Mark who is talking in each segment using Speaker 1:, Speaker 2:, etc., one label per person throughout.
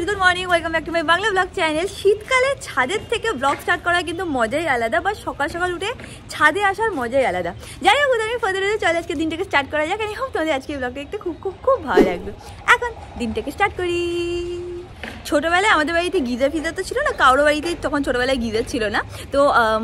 Speaker 1: Guys good morning welcome back to my Bangla blog channel শীতকালে ছাদের থেকে blog start করা কিন্তু মজাই আলাদা বা সকাল সকাল উঠে ছাদে আসার মজাই আলাদা। যাই হোক আমি ফাদার চলে আজকে দিনটাকে স্টার্ট করা যাক। আমি হোক তোমাদের আজকে ব্লগটা একটু খুব খুব খুব ভালো লাগবে। এখন দিনটাকে স্টার্ট করি। ছোটোবেলায় আমাদের বাড়িতে গিজার ফিজার তো ছিল না, কারোর বাড়িতেই তখন ছোটোবেলায় গিজার ছিল না। তো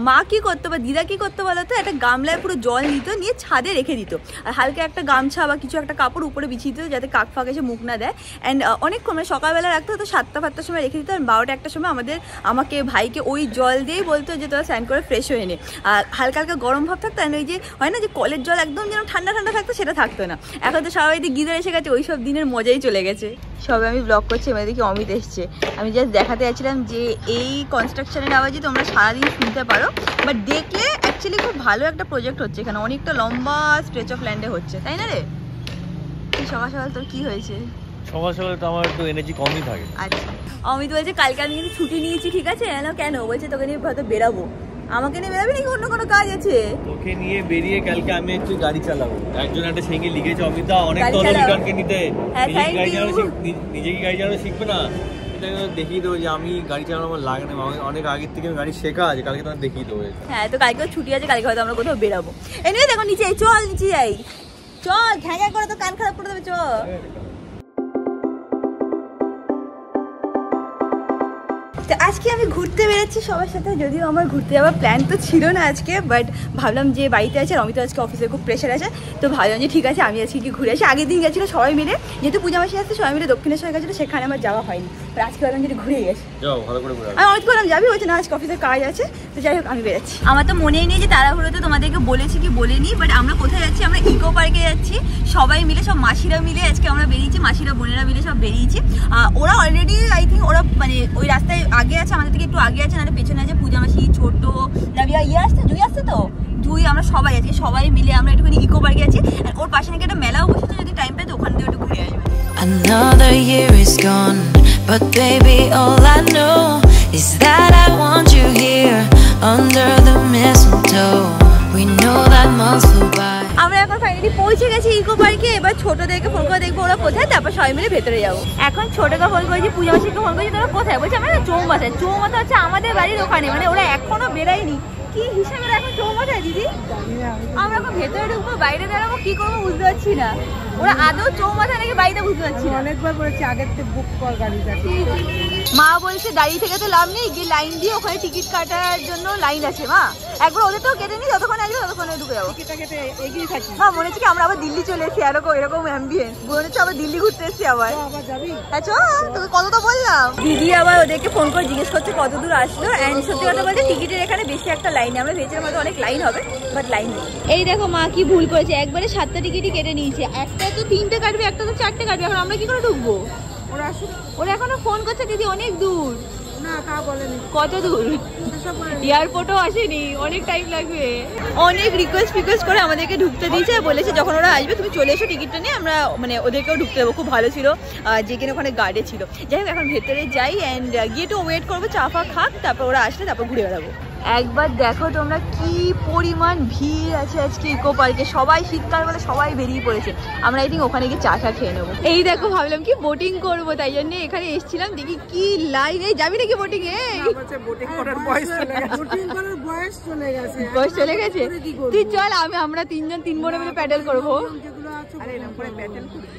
Speaker 1: মা কী করতো বা দিদা কী করতো বলো তো একটা গামলায় পুরো জল নিত, নিয়ে ছাদে রেখে দিত। আর হালকা একটা গামছা বা কিছু একটা কাপড় উপরে বিছিয়ে দিত, যাতে কাক ফাঁক এসে মুখ না দেয়। অ্যান্ড অনেকক্ষণ মানে সকালবেলা রাখতে হতো সাতটা ফাতটার সময় রেখে দিত, আর বারোটা একটা সময় আমাদের, আমাকে ভাইকে ওই জল দিয়েই বলতো যে তোরা স্নান করে ফ্রেশ হয়ে নে। আর হালকা হালকা গরম ভাব থাকতো আর ওই যে হয় না যে কলের জল একদম যেন ঠান্ডা ঠান্ডা থাকতো, সেটা থাকতো না। এখন তো সবাই গিজার এসে গেছে ওই সব দিনের মজাই চলে গেছে। সবে আমি ব্লগ করছি, এবার দেখি অমিত এসছে। আমি জাস্ট দেখাতে যাচ্ছিলাম যে এই কনস্ট্রাকশনের আওয়াজই তোমরা সারাদিন শুনতে পারো। বাট দেখলে অ্যাকচুয়ালি খুব ভালো একটা প্রজেক্ট হচ্ছে এখানে। অনেকটা লম্বা স্ট্রেচ অফ ল্যান্ডে হচ্ছে তাই না রে? সকাল সকাল তোর কি হয়েছে?
Speaker 2: সকাল সকাল তো আমার একটু এনার্জি কমই থাকে।
Speaker 1: আচ্ছা। অমিত বলছে কালকে আমি কিন্তু ছুটি নিয়েছি ঠিক আছে? কেন কেন? বলছে তোকে নিয়ে হয়তো বেরাবো। আমাকে নিয়ে বেরাবি নাকি অন্য কোনো কাজ আছে?
Speaker 2: তোকে নিয়ে বেরিয়ে কালকে আমি একটু গাড়ি চালাবো। একজন একটা সেঙ্গে লিখেছে অমিতা অনেক। নিতে।
Speaker 1: হ্যাঁ,
Speaker 2: নিজে গাড়ি চালানো নিজে কি গাড়ি চালানো শিখবে না? আমি দেখিয়ে দেবো যে আমি গাড়ি চালানো আমার লাগে না। অনেক আগের থেকে গাড়ি শেখা আছে, কালকে তোমার দেখিয়ে দেবো
Speaker 1: হ্যাঁ তো কালকে ছুটি আছে, কালকে হয়তো আমরা কোথাও বেরাবো। এনে দেখো, নিচে, চল, নিচে যাই। চল ঘ্যাঁ করে তো কান খারাপ করে দেবে, চল। আজকে আমি ঘুরতে বেরোচ্ছি সবার সাথে যদিও আমার ঘুরতে যাওয়ার প্ল্যান তো ছিল না আজকে বাট ভাবলাম যে বাড়িতে আছে আর অমিত আজকে অফিসে খুব প্রেশার আছে তো ভাবলাম যে ঠিক আছে আমি আজকে কি ঘুরে আসি। আগের দিন গেছিল সবাই মিলে যেহেতু পূজা মাসে আসতে সবাই মিলে দক্ষিণেশ্বর গেছিল সেখানে আমার যাওয়া হয়নি। আর আজকে ভাবলাম যে একটু ঘুরে গেছি
Speaker 2: যাও ভালো করে ঘুরে আসো।
Speaker 1: আমি অনেক করলাম যাবি? বলছে না আজকে অফিসের কাজ আছে তো যাই হোক আমি বেরোচ্ছি। আমার তো মনেই নেই যে তাড়াহুড়োতে তোমাদেরকে বলেছি কি বলিনি বাট আমরা কোথায় যাচ্ছি? আমরা ইকো পার্কে যাচ্ছি। সবাই মিলে সব মাসিরা মিলে আজকে আমরা বেরিয়েছি মাসিরা বোনেরা মিলে সব বেরিয়েছি। ওরা অলরেডি আই থিঙ্ক ওরা মানে ওই রাস্তায় আগে আছে আমাদের থেকে একটু আগে আছে না পেছনে আছে পূজা মাসি ছোট রাবিয়া ইয়ে আসছে জুই আসছে তো জুই আমরা সবাই আছি সবাই মিলে আমরা একটুখানি ইকো পার্কে আছি আর ওর পাশে নাকি একটা মেলাও বসেছে যদি টাইম পাই তো ওখান দিয়ে একটু ঘুরে আসবে
Speaker 3: Another year is gone, but baby, all I know is that I want you here under the mistletoe. We know that months flew by.
Speaker 1: Finally পৌঁছে গেছি ইকো পার্কে এবার ছোটদেরকে ফোন করে দেখব ওরা কোথায় তারপর সবাই মিলে ভেতরে যাব। এখন ছোটকে ফোন করেছি পূজা মাসিকে ফোন করেছি তোরা কোথায়? বলছে আমরা চৌমাথায়। চৌমাথা হচ্ছে আমাদের বাড়ির ওখানে মানে ওরা এখনও বেরায়নি। কি হিসাবে এখন চৌমাথায় দিদি? আমরা এখন ভেতরে ঢুকবো বাইরে দাঁড়াবো কি করব বুঝতে পারছি না। ওরা আদৌ চৌমাথা নাকি বাড়িতে বুঝতে পারছি না।
Speaker 4: অনেকবার বলেছি আগের থেকে বুক কর গাড়িটা।
Speaker 1: মা বলছে দাঁড়িয়ে থেকে তো লাভ নেই গিয়ে লাইন দিয়ে ওখানে টিকিট কাটার জন্য লাইন আছে মা। একবার ওদের তো কেটে নি যতক্ষণ আসবে ততক্ষণে ঢুকে যাব।
Speaker 4: কেটে কেটে
Speaker 1: মা মনে হচ্ছে কি আমরা আবার দিল্লি চলে এসেছি। এরকম এরকম অ্যাম্বিয়েন্স মনে হচ্ছে আবার দিল্লি ঘুরতে এসেছি আবার। আচ্ছা তোকে কত তো বললাম। দিদি আবার ওদেরকে ফোন করে জিজ্ঞেস করছে কত দূর আসলো। অ্যান্ড সত্যি কথা বলতে টিকিটের এখানে বেশি একটা লাইন নেই। আমরা ভেবেছিলাম হয়তো অনেক লাইন হবে বাট লাইন এই দেখো মা কি ভুল করেছে। একবারে সাতটা টিকিটই কেটে নিয়েছে। একটা তো তিনটে কাটবে একটা তো চারটে কাটবে। এখন আমরা কি করে ঢুকবো?
Speaker 4: ওরা
Speaker 1: ওরা এখনও ফোন করছে দিদি অনেক দূর।
Speaker 4: না তা বলেনি।
Speaker 1: কত দূর? এয়ারপোর্টও আসেনি। অনেক টাইম লাগবে। অনেক রিকোয়েস্ট ফিকোয়েস্ট করে আমাদেরকে ঢুকতে দিয়েছে বলেছে যখন ওরা আসবে তুমি চলে এসো টিকিটটা নিয়ে আমরা মানে ওদেরকেও ঢুকতে দেবো খুব ভালো ছিল। যে কিনা ওখানে গার্ডে ছিল। যাই হোক এখন ভেতরে যাই অ্যান্ড গিয়ে একটু ওয়েট করব চা ফা খাক তারপর ওরা আসলে তারপর ঘুরে বেড়াবো। একবার দেখো তোমরা কি পরিমাণ ভিড় আছে আজকে ইকো পার্কে। সবাই শীতকাল বলে সবাই বেরিয়ে পড়েছে। আমরা আই থিঙ্ক ওখানে গিয়ে চা চা খেয়ে নেব। এই দেখো ভাবলাম কি বোটিং করব তাই জন্য এখানে এসেছিলাম। দেখি কি লাইন এই যাবি নাকি বোটিং এ?
Speaker 4: বয়স চলে গেছে। বোটিং করার বয়স চলে গেছে।
Speaker 1: বয়স চলে গেছে?
Speaker 4: করে কি করব?
Speaker 1: তুই চল আমি আমরা তিনজন তিন বোনে মিলে প্যাডেল করব।
Speaker 4: আরে এরকম করে প্যাটেল করবি?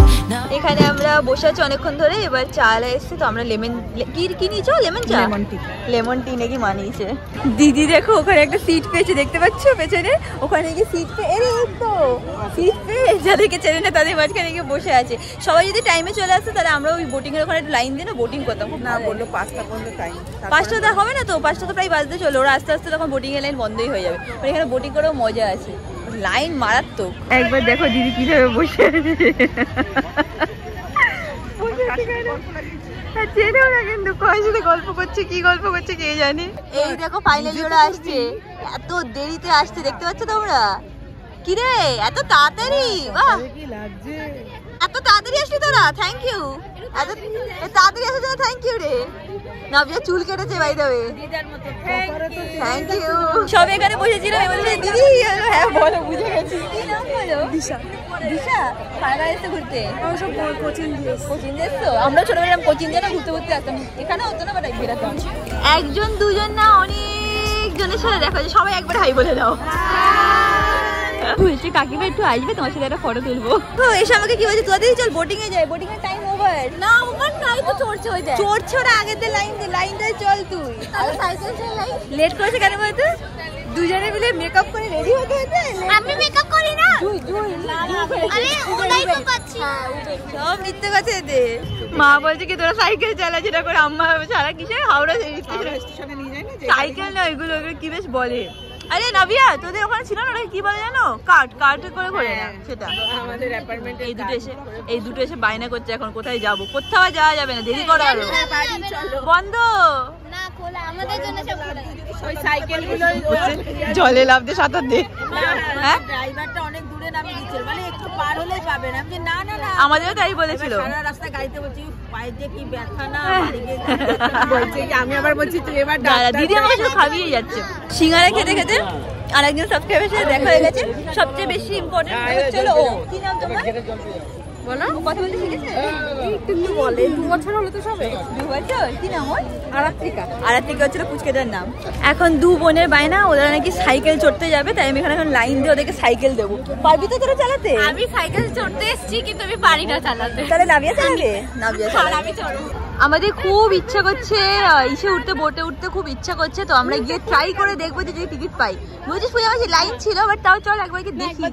Speaker 1: এখানে আমরা বসে আছি অনেকক্ষণ ধরে এবার চালা এসছে তো আমরা লেমন কি কি নিয়েছো লেমন চা?
Speaker 4: লেমন টি
Speaker 1: লেমন টি নাকি মানিয়েছে দিদি দেখো ওখানে একটা সিট পেয়েছে দেখতে পাচ্ছ পেছনে? ওখানে গিয়ে সিট পেয়ে তো সিট পেয়ে যাদেরকে চেনে না তাদের মাঝখানে গিয়ে বসে আছে। সবাই যদি টাইমে চলে আসতো তাহলে আমরা ওই বোটিং এর ওখানে একটু লাইন দিয়ে না বোটিং করতাম।
Speaker 4: না বলল পাঁচটা পর্যন্ত টাইম
Speaker 1: পাঁচটা তো হবে না তো পাঁচটা তো প্রায় বাজতে চলো ওরা আস্তে আস্তে তখন বোটিং এর লাইন বন্ধই হয়ে যাবে। মানে এখানে বোটিং করেও মজা আছে। লাইন মারাত্মক। একবার দেখো দিদি কীভাবে বসে আছে। চেনেও না কিন্তু সাথে গল্প করছে কি গল্প করছে কে জানে? এই দেখো ফাইনালি ওরা আসছে। এত দেরিতে আসছে দেখতে পাচ্ছ তোমরা? কিরে এত তাড়াতাড়ি? বাহ! এত তাড়াতাড়ি আসলি তোরা? থ্যাংক ইউ এত তাড়াতাড়ি আসার জন্য থ্যাংক ইউ রে। নাবিয়া চুল কেটেছে বাই দেবে থ্যাংক ইউ সব এখানে বসেছিলাম এবার দিদি হ্যাঁ বলো বুঝে গেছি। কি নাম বলো? দিশা। দিশা কারা এসে ঘুরতে?
Speaker 4: আমার সব কোচিং
Speaker 1: কোচিং এসছো। আমরা ছোটবেলা কোচিং জানা ঘুরতে ঘুরতে আসতাম। এখানে হতো না বাট বেরাতাম একজন দুজন না অনেক জনের সাথে দেখা যায় সবাই একবার হাই বলে দাও। বলছে কাকিমা একটু আসবে তোমার সাথে একটা ফটো তুলবো। তো এসে আমাকে কি বলছে? তোদের চল বোটিং এ যাই। বোটিং এর টাইম ওভার না ওভার নাই তো চড়ছে হয়ে যায় চড়ছে ওরা আগের দিয়ে লাইন চল তুই। আর সাইকেল চালাই লেট করেছে কেন বলতো? দুজনে মিলে মেকআপ করে রেডি হতে হতে আমি মেকআপ করি না। তুই তুই আরে ওটাই তো পাচ্ছি সব মিথ্যে কথা দে মা বলছে কি তোরা সাইকেল চালা যেটা করে আম্মা সারা কিসে হাওড়া
Speaker 4: স্টেশনে নিয়ে যায় না
Speaker 1: সাইকেল না ওইগুলো ওগুলো কি বেশ বলে? আরে নাবিয়া তোদের ওখানে ছিল না ওটা কি বলে জানো? কাট কাট করে করে না সেটা।
Speaker 4: আমাদের অ্যাপার্টমেন্টে
Speaker 1: এই দুটো এসে এই দুটো এসে বায়না করছে এখন কোথায় যাব? কোথাও যাওয়া যাবে না দেরি করো
Speaker 4: আরও।
Speaker 1: বন্ধ।
Speaker 5: না খোলা আমাদের জন্য সব খোলা।
Speaker 4: ওই সাইকেলগুলো
Speaker 1: জলে লাভ দিয়ে সাঁতার দে। হ্যাঁ?
Speaker 4: ড্রাইভারটা দূরে মানে একটু পার হলেই পাবেন আমি যে না না না।
Speaker 1: আমাদেরও তাই বলেছিল।
Speaker 4: সারা রাস্তা গাড়িতে বলছি পায়ে যে কি ব্যথা না বলছে কি আমি আবার বলছি তুই এবার ডাক্তার
Speaker 1: দিদি আমাকে শুধু খাবিয়ে যাচ্ছে। সিঙ্গারা খেতে খেতে সাবস্ক্রাইবার সাথে দেখা হয়ে গেছে। সবচেয়ে বেশি ইম্পর্টেন্ট হচ্ছে ও। কি নাম তোমার বলো। কথা বলতে শিখেছে?
Speaker 4: একটু বলে দু বছর হলো তো সবে।
Speaker 1: দু বছর কি নাম ওর? আরাত্রিকা। আরাত্রিকা হচ্ছিল পুচকেটার নাম। এখন দু বোনের বায়না ওরা নাকি সাইকেল চড়তে যাবে তাই আমি এখানে এখন লাইন দিয়ে ওদেরকে সাইকেল দেবো। পারবি তো তোরা চালাতে?
Speaker 5: আমি সাইকেল চড়তে এসেছি কিন্তু আমি পারি না চালাতে।
Speaker 1: তাহলে নামিয়ে চালাবে? নামিয়ে
Speaker 5: আমি
Speaker 1: আমাদের খুব ইচ্ছা করছে ইসে উঠতে বোটে উঠতে খুব ইচ্ছা করছে তো আমরা গিয়ে ট্রাই করে দেখব যে যদি টিকিট পাই। বলছিস পূজা মাসি লাইন ছিল বাট তাও চল একবার কি দেখি।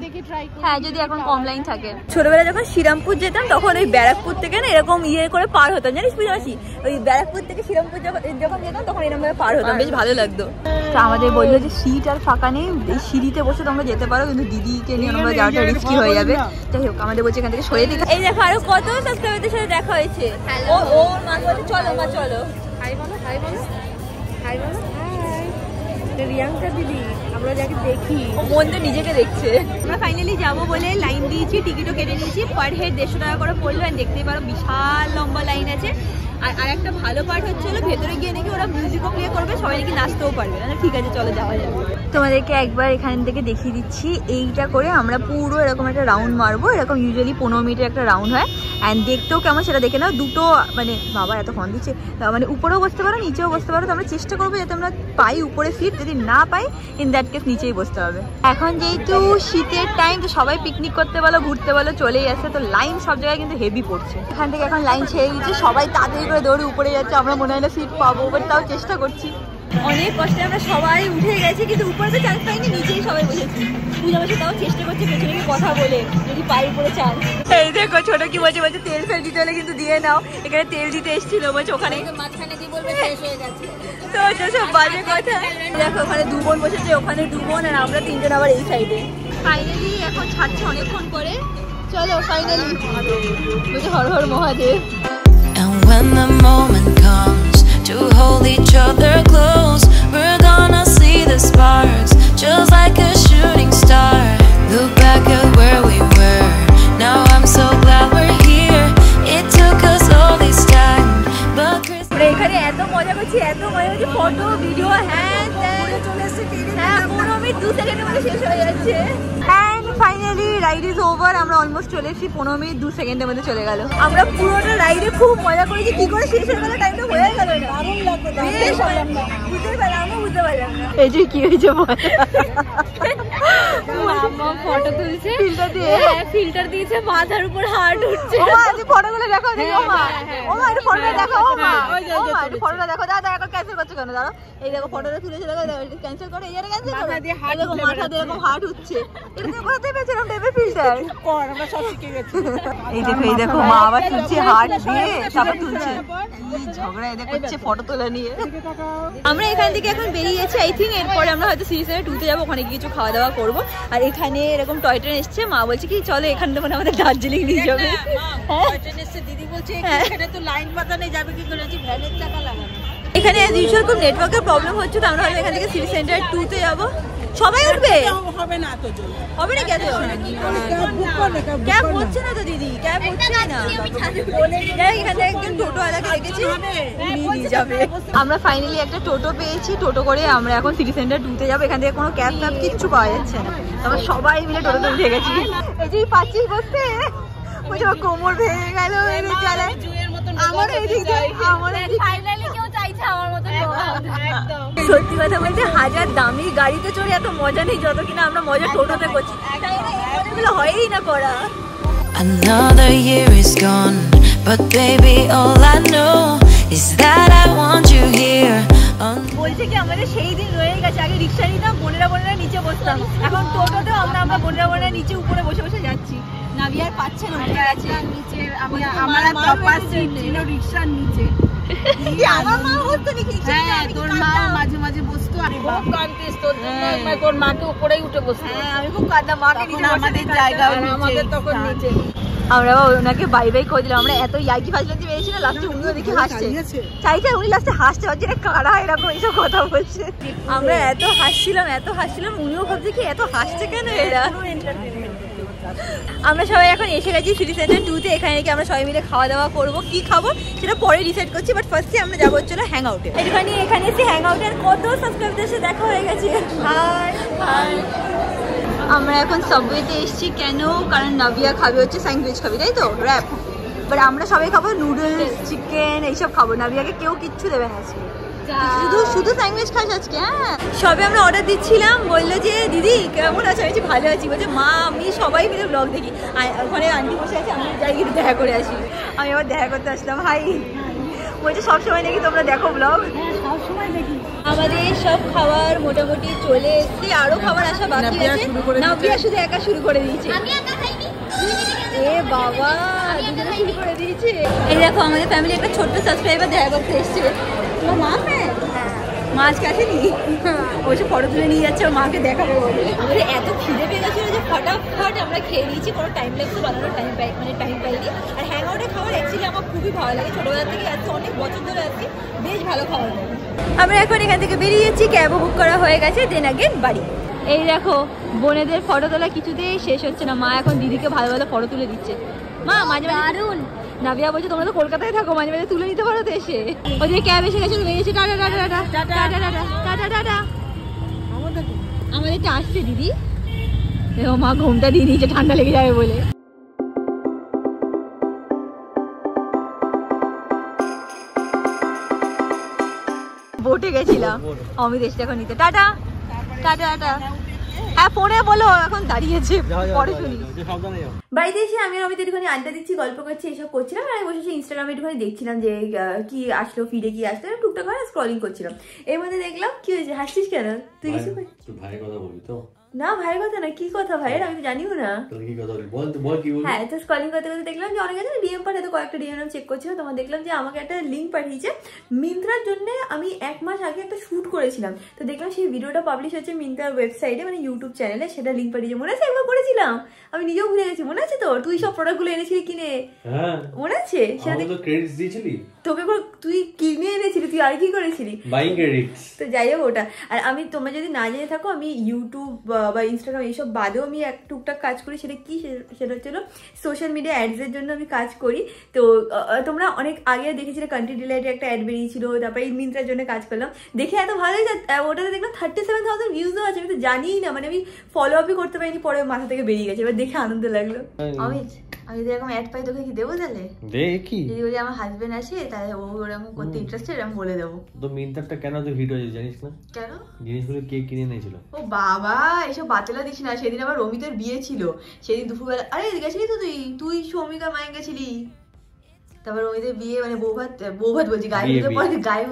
Speaker 1: হ্যাঁ যদি এখন কম লাইন থাকে। ছোটবেলা যখন শ্রীরামপুর যেতাম তখন ওই ব্যারাকপুর থেকে না এরকম ইয়ে করে পার হতাম জানিস পূজা মাসি? ওই ব্যারাকপুর থেকে শ্রীরামপুর যখন যখন যেতাম তখন এরকম পার হতাম বেশ ভালো লাগতো। তো আমাদের বলল যে সিট আর ফাঁকা নেই এই সিঁড়িতে বসে তোমরা যেতে পারো কিন্তু দিদিকে নিয়ে আমরা যাওয়াটা রিস্কি হয়ে যাবে। যাই হোক আমাদের বলছে এখান থেকে সরে দিকে। এই দেখো আরও কত সাবস্ক্রাইবারদের সাথে দেখা হয়েছে। ও ও বলছে চলো মা চলো।
Speaker 4: হাই বলো হাই বলো। হাই বলো হাই রিয়াঙ্কা দিদি আমরা যাকে দেখি।
Speaker 1: ও মন তো নিজেকে দেখছে। আমরা ফাইনালি যাব বলে লাইন দিয়েছি টিকিটও কেটে নিয়েছি। পার হেড দেড়শো টাকা করে পড়ল আর দেখতেই পারো বিশাল লম্বা লাইন আছে। আর আর একটা ভালো পার্ট হচ্ছে ভেতরে গিয়ে নাকি ওরা মিউজিকও প্লে করবে সবাই নাকি নাচতেও পারবে। না ঠিক আছে চলো যাওয়া যাবে তোমাদেরকে একবার এখান থেকে দেখিয়ে দিচ্ছি এইটা করে আমরা পুরো এরকম একটা রাউন্ড মারবো। এরকম ইউজুয়ালি পনেরো মিনিটের একটা রাউন্ড হয়। অ্যান্ড দেখতেও কেমন সেটা দেখে নাও। দুটো মানে বাবা এত ফোন দিচ্ছে। মানে উপরেও বসতে পারো, নিচেও বসতে পারো। তো আমরা চেষ্টা করব যাতে আমরা পাই উপরে সিট যদি না পাই ইন দ্যাট কেস নিচেই বসতে হবে। এখন যেহেতু শীতের টাইম তো সবাই পিকনিক করতে বলো, ঘুরতে বলো, চলেই আসছে তো লাইন সব জায়গায় কিন্তু হেভি পড়ছে। এখান থেকে এখন লাইন ছেড়ে দিচ্ছে। সবাই তাড়াতাড়ি করে দৌড়ে উপরে যাচ্ছে। আমরা মনে হয় না সিট পাবো বাট তাও চেষ্টা করছি। অনেক কষ্টে আমরা সবাই উঠে গেছি কিন্তু উপরে তো চান্স পাইনি নিচেই সবাই বসেছি। পূজা বসে তাও চেষ্টা করছে পেছনে গিয়ে কথা বলে যদি পাই উপরে চান্স এই দেখো ছোট কি বলছে? বলছে তেল ফেল দিতে হলে কিন্তু দিয়ে নাও। এখানে তেল দিতে এসেছিল বলছে ওখানে
Speaker 5: মাঝখানে দিয়ে বলবে শেষ হয়ে গেছে।
Speaker 1: তো ওটা সব বাজে কথা। দেখো ওখানে দু বোন বসেছে ওখানে দু বোন আর আমরা তিনজন আবার এই সাইডে ফাইনালি এখন ছাড়ছে অনেকক্ষণ করে চলো finally Har Har Mahadev.
Speaker 3: And when the moment comes to hold each other close, we're gonna see the sparks, just like a shooting star. Look back at where we were. Now I'm so glad over
Speaker 1: আমরা almost চলে এসেছি পনেরো minute দু সেকেন্ডের মধ্যে চলে গেল। আমরা পুরোটা রাইডে খুব মজা করেছি। কি করে শেষ হয়ে গেল? টাইমটা হয়ে গেল বুঝতে পারলাম আমরা বুঝতে পারলাম। না এই যে কি হয়েছে
Speaker 5: ফটো তুলছে।
Speaker 1: ফিল্টার দিয়ে?
Speaker 5: ফিল্টার দিয়েছে মাথার উপর হার্ট উঠছে।
Speaker 1: ও মা এই ফটোগুলো দেখো দেখো ও মা
Speaker 5: হ্যাঁ,
Speaker 1: ও মা এই ফটোটা দেখো ও মা ও মা এই ফটোটা দেখো। দাদা এখন ক্যান্সেল করছ কেন? দাঁড়াও এই দেখো ফটোটা তুলেছে দেখো ক্যান্সেল করো এই ক্যান্সেল করো
Speaker 4: মাথা দিয়ে heart
Speaker 1: দেখো মাথা দিয়ে এরকম হার্ট উঠছে। এটা ফিল্টার
Speaker 4: কর আমরা সব শিখে গেছি।
Speaker 1: এই দেখো এই দেখো মা আবার তুলছে হার্ট দিয়ে তারপর তুলছে। ঝগড়া এদের করছে ফটো তোলা নিয়ে। আমরা এখান থেকে এখন বেরিয়েছি আই থিঙ্ক এরপরে আমরা হয়তো সিরিজের টুতে যাব ওখানে কিছু খাওয়া দাওয়া করব। আর এখানে এরকম টয় ট্রেন এসছে মা বলছে কি চলো এখান থেকে আমাদের দার্জিলিং নিয়ে যাবে। হ্যাঁ
Speaker 4: দিদি বলছে
Speaker 1: হ্যাঁ।
Speaker 4: এখানে তো লাইন পাতানে যাবে কি করে? ভ্যানের চাকা লাগানো।
Speaker 1: এখানে নেটওয়ার্কের প্রবলেম হচ্ছে তো আমরা এখান থেকে সিটি সেন্টার টুতে যাব। সবাই উঠবে?
Speaker 6: হবে না তো
Speaker 1: হবে না কেন? ক্যাব হচ্ছে না তো দিদি ক্যাব হচ্ছে না। এখানে একজন টোটো আলাকে রেখেছি নিয়ে যাবে। আমরা ফাইনালি একটা টোটো পেয়েছি। টোটো করে আমরা এখন সিটি সেন্টার ঢুকতে যাব। এখান থেকে কোনো ক্যাব ট্যাব কিচ্ছু পাওয়া যাচ্ছে না। তো আমরা সবাই মিলে টোটোতে উঠে গেছি। এই যে পাচ্ছিস বসতে আমার কোমর ভেঙে গেল এদের জ্বালায় আমার এদিক দিয়ে আমার এদিক
Speaker 5: ফাইনালি কেউ চাইছে আমার মতো
Speaker 1: সত্যি কথা বলতে হাজার দামি গাড়িতে চড়ে এত মজা নেই যত কিনা আমরা মজা টোটোতে করছি। তাই না? হয়ই না করা।
Speaker 3: Another year is gone, but baby, all I know is that I want you here. On
Speaker 1: বলছে কি আমাদের সেই দিন রয়ে গেছে আগে রিক্সা নিতাম বোনেরা বোনেরা নিচে বসতাম। এখন টোটোতেও আমরা আমরা বোনেরা বোনেরা নিচে উপরে বসে বসে যাচ্ছি। নাবিয়ার পাচ্ছে না। গেছে
Speaker 5: নিচে
Speaker 6: আমি আমার তপাস ছিল রিক্সার নিচে। হ্যাঁ
Speaker 1: আমি
Speaker 6: তোর মা মাঝে মাঝে বসতো
Speaker 5: খুব কান্তিস তোর তোর মাকে উপরেই উঠে বসতে।
Speaker 1: হ্যাঁ আমি খুব কাঁদতাম। মাকে
Speaker 6: তখন আমাদের
Speaker 1: আমাদের
Speaker 5: আমাদের তখন নিচে।
Speaker 1: আমরা ওনাকে বাই বাই করে দিলাম। আমরা এত ইয়ার্কি ফাজলাম পেয়েছি না লাস্টে উনিও দেখি হাসছে। চাইছে উনি লাস্টে হাসতে পারছে না কারা এরকম এইসব কথা বলছে। আমরা এত হাসছিলাম এত হাসছিলাম উনিও ভাবছে কি এত হাসছে কেন এরা? আমরা সবাই এখন এসে গেছি সিটি সেন্টার টুতে এখানে কি আমরা সবাই মিলে খাওয়া দাওয়া করব। কি খাব সেটা পরে ডিসাইড করছি বাট ফার্স্টে আমরা যাব হচ্ছে হ্যাং আউটে একটুখানি এখানে এসে হ্যাং আউটের কত সাবস্ক্রাইবারদের সাথে দেখা হয়ে গেছে। আমরা এখন সাবওয়েতে এসেছি। কেন? কারণ নাবিয়া খাবে হচ্ছে স্যান্ডউইচ খাবি, তাই তো? র্যাপ বাট আমরা সবাই খাব নুডলস চিকেন এইসব খাব। নাবিয়াকে কেউ কিচ্ছু দেবে না আজকে। শুধু শুধু স্যান্ডউইচ খাস আজকে হ্যাঁ? সবে আমরা অর্ডার দিচ্ছিলাম বলল যে দিদি কেমন আছো? আমি ভালো আছি। বলছে মা আমি সবাই মিলে ব্লগ দেখি। ওখানে আন্টি বসে আছে আমি যাই গিয়ে দেখা করে আসি। আমি আবার দেখা করতে আসলাম হাই। বলছে সবসময় নাকি তোমরা দেখো ব্লগ আমাদের সব খাবার মোটামুটি চলে এসছে আরও খাবার আসা বাকি আছে।
Speaker 6: শুরু
Speaker 1: শুধু একা শুরু করে দিয়েছে।
Speaker 5: আমি একা খাইনি।
Speaker 1: এ বাবা দুজনে শুরু করে দিয়েছে। এই দেখো আমাদের ফ্যামিলি একটা ছোট্ট সাবস্ক্রাইবার দেখা করতে এসছে। তোমার মা হ্যাঁ মা আজকে আসেনি? বলছে ফটো তুলে নিয়ে যাচ্ছে ওর মাকে দেখাবে। বলে আমাদের এত খিদে পেয়ে গেছিল যে ফটাফট আমরা খেয়ে নিয়েছি কোনো টাইম লাগছে বানানোর টাইম পাই মানে টাইম পাইনি। আর হ্যাং আউটে খাবার অ্যাকচুয়ালি আমার খুবই ভালো লাগে। ছোটোবেলা থেকে আসছি অনেক বছর ধরে আসছি বেশ ভালো খাবার আমরা এখন এখান থেকে বেরিয়ে যাচ্ছি ক্যাবও বুক করা হয়ে গেছে দেন আগেন বাড়ি। এই দেখো বোনেদের ফটো তোলা কিছুতেই শেষ হচ্ছে না। মা এখন দিদিকে ভালো ভালো ফটো তুলে দিচ্ছে। মা মাঝে মাঝে দারুণ নাবিয়া বলছে তোমরা তো কলকাতায় থাকো মাঝে মাঝে তুলে নিতে পারো তো এসে ওদের ক্যাব এসে গেছে তুমি এসে tata tata tata tata tata tata tata আমাদেরটা আসছে দিদি। দেখো মা ঘুমটা দিয়ে দিয়েছে ঠান্ডা লেগে যাবে বলে। বোটে গেছিলাম। অমিত এসে এখন নিতে। টাটা। Tata tata. হ্যাঁ পরে বলো এখন দাঁড়িয়েছে পরে শুনি। বাড়িতে এসে আমি একটুখানি আড্ডা দিচ্ছি গল্প করছি এসব করছিলাম আর আমি ইনস্টাগ্রামে একটুখানি দেখছিলাম যে আহ, কি আসলো ফিরে কি আসলো টুকটাক করে স্ক্রলিং করছিলাম। এর মধ্যে দেখলাম কি হয়েছে? হাসছিস কেন? তুই কিছু
Speaker 2: ভাই ভাইয়ের কথা বলবি তো?
Speaker 1: না ভাইয়ের কথা না কি কথা ভাইয়ের? আমি তো জানিও না।
Speaker 2: কি কথা বল বল কি বলবি?
Speaker 1: হ্যাঁ তো স্ক্রলিং করতে করতে দেখলাম যে অনেক আছে ডিএম পাঠিয়ে তো কয়েকটা ডিএম চেক করছিলাম তোমার দেখলাম যে আমাকে একটা লিঙ্ক পাঠিয়েছে। মিন্ত্রার জন্য আমি এক মাস আগে একটা শ্যুট করেছিলাম। তো দেখলাম সেই ভিডিওটা পাবলিশ হচ্ছে মিন্ত্রার ওয়েবসাইটে মানে ইউটিউব চ্যানেলে সেটা লিঙ্ক পাঠিয়েছে। মনে আছে একবার করেছিলাম? আমি নিজেও ভুলে গেছি মনে আছে তো তুই সব প্রোডাক্টগুলো এনেছিলি কিনে?
Speaker 2: হ্যাঁ।
Speaker 1: মনে আছে? সেটা
Speaker 2: তো ক্রেডিটস দিয়েছিলি।
Speaker 1: তোকে তুই কিনে এনেছিলি তুই আর কি করেছিলি?
Speaker 2: বাইং ক্রেডিটস
Speaker 1: তো যাই হোক ওটা। আর আমি তোমরা যদি না জেনে থাকো আমি ইউটিউব বা- বা ইনস্টাগ্রাম এইসব বাদেও আমি এক টুকটাক কাজ করি সেটা কি সেটা হচ্ছিল সোশ্যাল মিডিয়া অ্যাডসের জন্য আমি কাজ করি। তো আহ, তোমরা অনেক আগে দেখেছিলে কান্ট্রি ডিলাইটে একটা অ্যাড বেরিয়েছিল তারপরে এই মিন্ত্রার জন্য কাজ করলাম। দেখে এত ভালোই লাগছে ওটাতে দেখলাম থার্টি সেভেন থাউজেন্ড ভিউজও আছে আমি তো জানিই না মানে আমি ফলো আপই করতে পারিনি পরে মাথা থেকে বেরিয়ে গেছে এবার দেখে আনন্দ লাগল। অমিত আমি যদি এরকম অ্যাড পাই তোকে কি দেবো তাহলে?
Speaker 2: দে কি?
Speaker 1: যদি বলি আমার হাজবেন্ড আছে তাহলে ও ওরকম করতে ইন্টারেস্টেড আমি বলে দেবো।
Speaker 2: তো মিন্তারটা কেন তো হিট হয়েছে জানিস না?
Speaker 1: কেন?
Speaker 2: জিনিসগুলো কে কিনে নিয়েছিল
Speaker 1: ও বাবা এসব বাতেলা দিস না। সেদিন আবার রমিতের বিয়ে ছিল। সেদিন দুপুরবেলা আরে গেছিলি তো তুই? তুই সৌমিকা মায়ে গেছিলি। তারপর বিয়ে মানে বৌভাত বৌভাত বলছি গায়ে হলুদের পরে গায়ে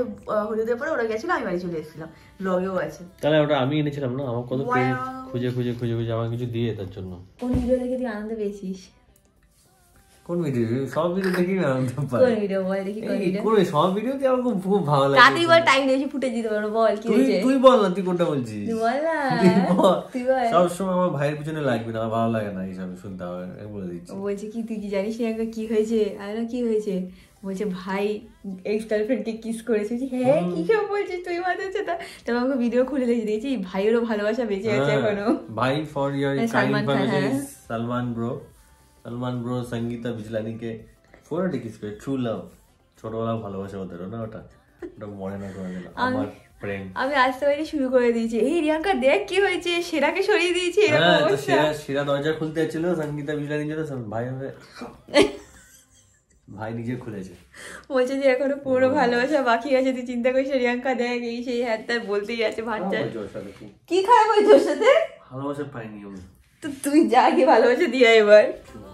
Speaker 1: হলুদের পরে ওরা গেছিল আমি বাড়ি চলে এসেছিলাম। ব্লগেও আছে।
Speaker 2: তাহলে ওটা আমি এনেছিলাম না? আমার কত খুঁজে খুঁজে খুঁজে খুঁজে আমার কিছু দিয়ে তার জন্য।
Speaker 1: কোন ভিডিও দেখে তুই আনন্দ পেয়েছিস?
Speaker 2: কোন ভিডিও সব ভিডিও দেখি না পারি।
Speaker 1: কোন ভিডিও বল দেখি কোন ভিডিও
Speaker 2: কোন সব ভিডিওতে আমার খুব খুব ভালো লাগে।
Speaker 1: টাইম দিয়েছি ফুটে দিতে পারব বল কি
Speaker 2: তুই
Speaker 1: হয়েছে?
Speaker 2: তুই বল না তুই কোনটা বলছিস?
Speaker 1: তুই বল না
Speaker 2: তুই বল।
Speaker 1: তুই বল।
Speaker 2: সবসময় আমার ভাইয়ের পিছনে লাগবে না আমার ভালো লাগে না এইসব শুনতে হবে আমি বলে দিচ্ছি।
Speaker 1: বলছে কি তুই কি জানিস না কি হয়েছে? বললাম, কি হয়েছে। বলছে ভাই এক্স গার্লফ্রেন্ডকে কিস করেছে। হ্যাঁ কি সব বলছিস তুই? মাথা হচ্ছে তা। তারপর আমাকে ভিডিও খুলে দেখে দিয়েছি ভাইয়েরও ভালোবাসা বেঁচে আছে
Speaker 2: হ্যাঁ,
Speaker 1: এখনও।
Speaker 2: ভাই ফর ইয়ার
Speaker 1: হ্যাঁ, সালমান
Speaker 2: ব্রো সালমান ব্রো সঙ্গীতা বিজলানি কে ফোরটি কিস করে ট্রু লাভ ছোটবেলা ভালোবাসা ওদের না ওটা? ওটা মনে না করে দিলাম আমার প্রেম
Speaker 1: আমি আসতে পারি শুরু করে দিয়েছি। এই রিয়াঙ্কা দেখ কি হয়েছে সেরাকে সরিয়ে দিয়েছি এরকম
Speaker 2: হ্যাঁ
Speaker 1: অবস্থা।
Speaker 2: সেরা সেরা দরজা খুলতে যাচ্ছিল সঙ্গীতা বিজলানির জন্য ভাই হবে। ভাই নিজে খুলেছে।
Speaker 1: বলছে যে এখনও পুরো ভালোবাসা বাকি আছে তুই চিন্তা করিস রিয়াঙ্কা দেখ এই সেই হ্যাঁ তার বলতেই আছে
Speaker 2: সাথে
Speaker 1: কি? খারাপ হয়েছে তোর সাথে?
Speaker 2: ভালোবাসা পাইনি আমি।
Speaker 1: তো তুই যা গিয়ে ভালোবাসা দিয়ে এবার।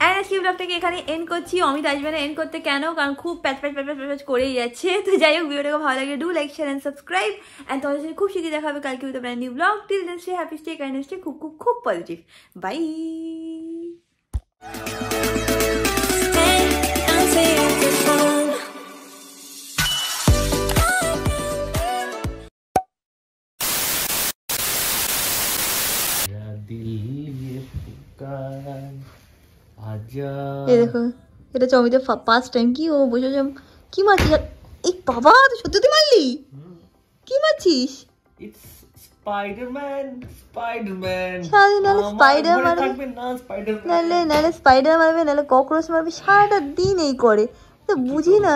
Speaker 1: অ্যান্ড আজকে ব্লগটাকে এখানে এন্ড করছি। অমিত আসবে না এন্ড করতে কেন? কারণ খুব প্যাচ প্যাচ প্যাচ প্যাচ করেই যাচ্ছে। তো যাই হোক, ভিডিওটাকে ভালো লাগে do like share and subscribe and তোমাদের সাথে খুব শিখে দেখা হবে। কালকে with brand new blog till then stay happy stay kind stay খুব খুব খুব পজিটিভ বাই এটা ফার্স্ট টাইম কি ও বসে কি মারছিস? বাবা মারলি? কি মারছিস? স্পাইডার মারবে। নালে স্পাইডার মারবে মারবে সারাটা দিন এই করে। তো বুঝি না।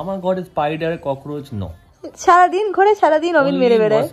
Speaker 2: আমার ঘরে স্পাইডার ককরোচ নয়
Speaker 1: সারাদিন ঘরে সারাদিন অমিত মেরে বেড়ায়।